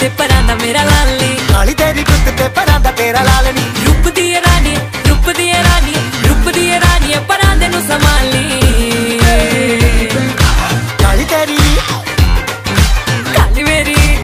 ਤੇ ਪਰਾਂ ਦਾ ਮੇਰਾ ਲਾਲੀ ਕਾਲੀ ਤੇਰੀ ਗੁੱਤ ਤੇ ਪਰਾਂ ਦਾ ਤੇਰਾ ਲਾਲ ਨੀ